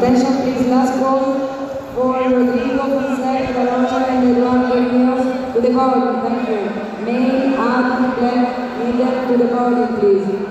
Attention please, last call for Rodrigo Fonseca Garocha and Eduardo Munoz to the podium. Thank you. May Adam Black lead to the podium, please.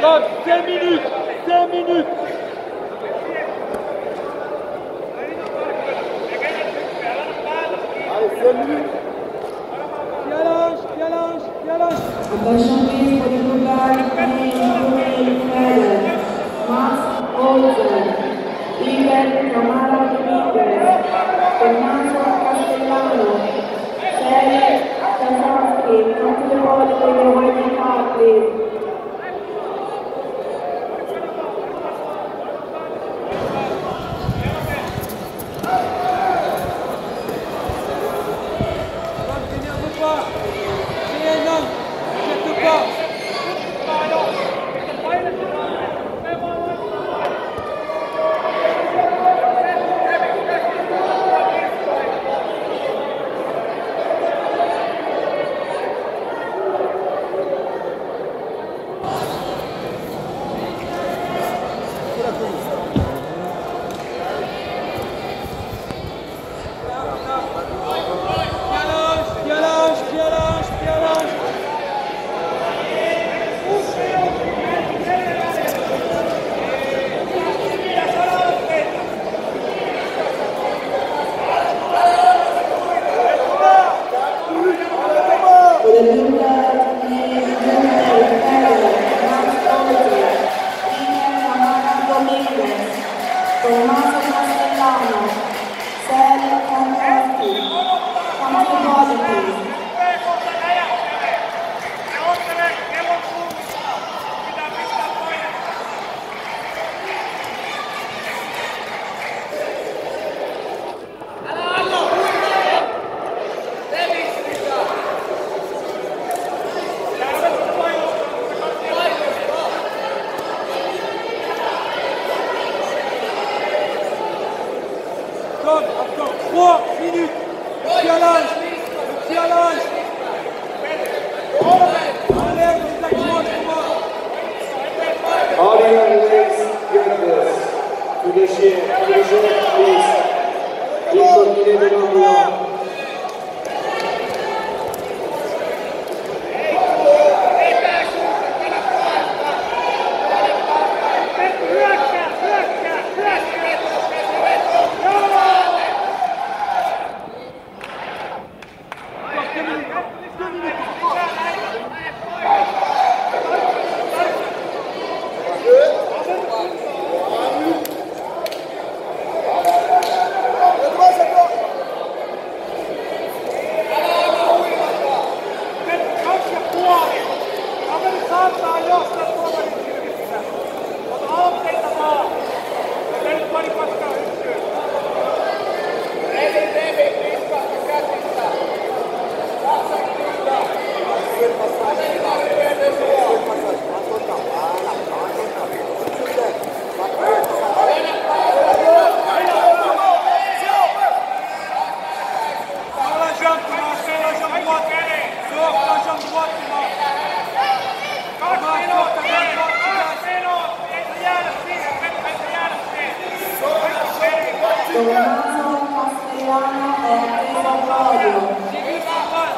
Top, 5 minutes, 5 minutes. Vamos! Please continue J'ai vu la main,